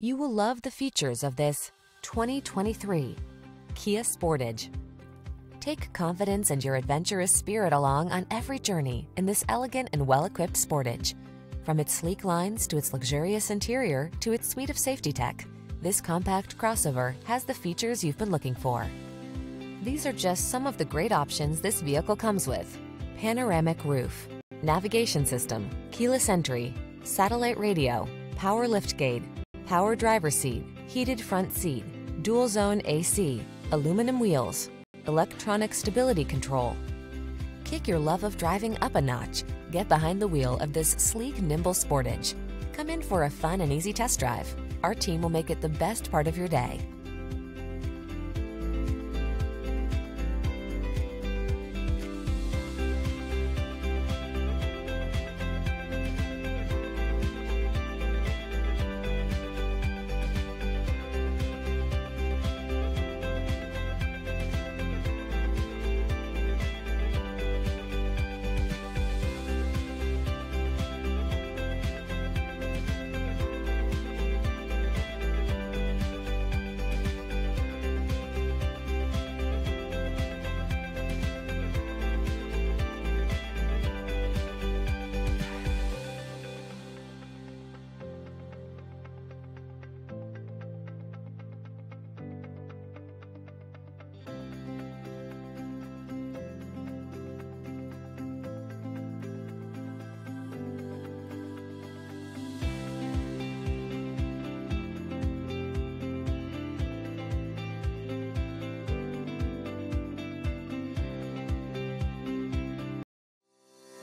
You will love the features of this 2023 Kia Sportage. Take confidence and your adventurous spirit along on every journey in this elegant and well-equipped Sportage. From its sleek lines to its luxurious interior to its suite of safety tech, this compact crossover has the features you've been looking for. These are just some of the great options this vehicle comes with. Panoramic roof, navigation system, keyless entry, satellite radio, power liftgate, power driver seat, heated front seat, dual zone AC, aluminum wheels, electronic stability control. Kick your love of driving up a notch. Get behind the wheel of this sleek, nimble Sportage. Come in for a fun and easy test drive. Our team will make it the best part of your day.